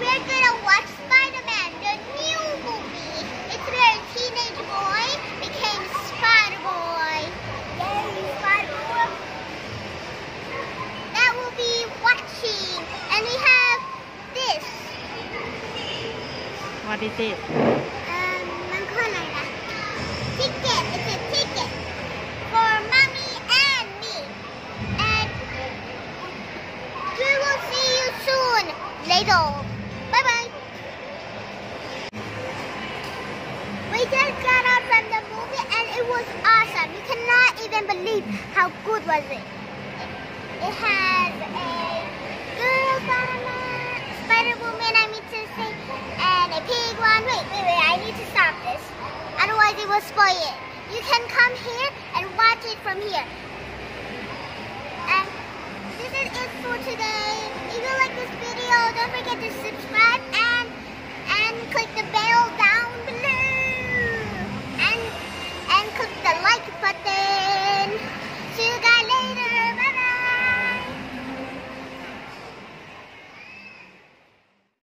we're gonna watch the new movie. It's where a teenage boy became be watching. And we have this. What is it? Um, I'm calling that. Ticket. It's a ticket for mommy and me. And we will see you soon. Later. Just got out from the movie and it was awesome. You cannot even believe how good was it. It has a girl Spider-Man Spider-Woman I mean to say and a pig one. Wait wait wait I need to stop this. Otherwise it will spoil it. You can come here and watch it from here. And this is it for today. If you like this video don't forget to subscribe